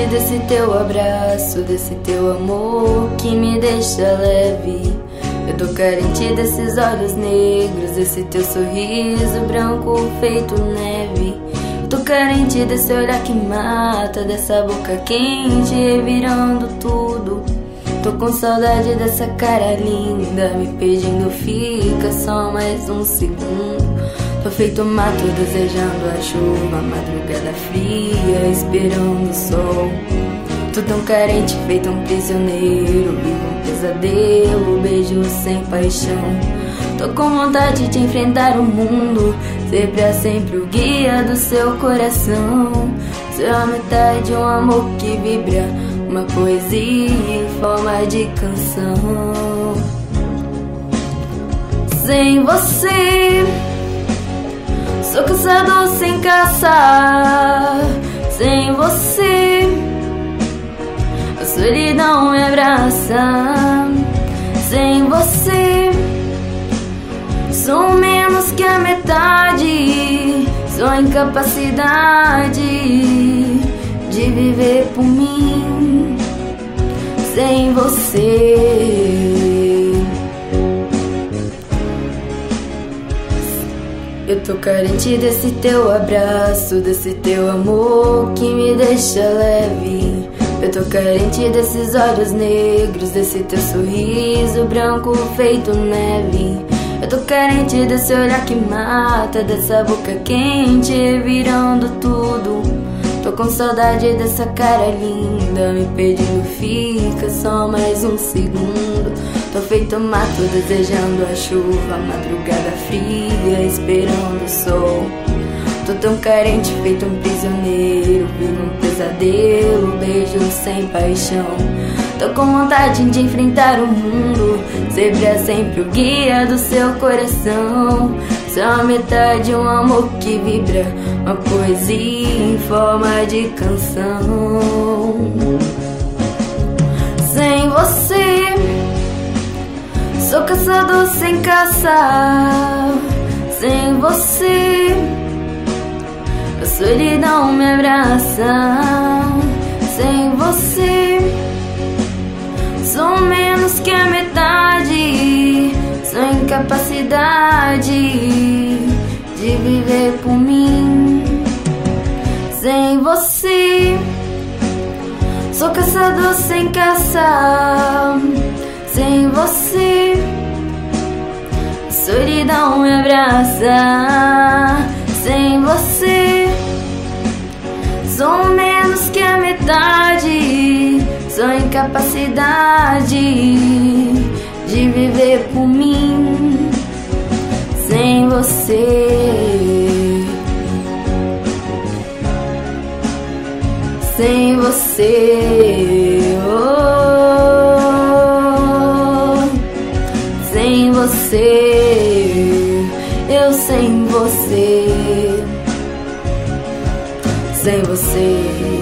desse teu abraço, desse teu amor que me deixa leve. Eu tô carente desses olhos negros, desse teu sorriso branco feito neve. Eu tô carente desse olhar que mata, dessa boca quente revirando tudo. Tô com saudade dessa cara linda, me pedindo fica só mais um segundo. Tô feito mato desejando a chuva, madrugada fria, esperando o sol. Tô tão carente, feito um prisioneiro, vivo um pesadelo, beijo sem paixão. Tô com vontade de enfrentar o mundo, ser pra sempre o guia do seu coração. Ser a metade, um amor que vibra, uma poesia em forma de canção. Sem você, sou caçador sem caçar. Sem você, a solidão me abraça. Sem você, sou menos que a metade. Sou incapacidade de viver por você. Eu tô carente desse teu abraço, desse teu amor que me deixa leve. Eu tô carente desses olhos negros, desse teu sorriso branco feito neve. Eu tô carente desse olhar que mata, dessa boca quente virando tudo. Com saudade dessa cara linda, me pedindo fica só mais um segundo. Tô feito mato desejando a chuva, madrugada fria, esperando o sol. Tô tão carente, feito um prisioneiro, vivo um pesadelo, beijo sem paixão. Tô com vontade de enfrentar o mundo, ser pra sempre o guia do seu coração. Só metade um amor que vibra, uma poesia em forma de canção. Sem você, sou caçador sem caçar. Sem você, a solidão me abraça. Sem você, sou menos Sou incapacidade de viver por mim. Sem você, sou caçador sem caçar. Sem você, solidão me abraça. Sem você, sou menos que a metade. Sou incapacidade Sem você, oh, sem você, eu sem você, sem você.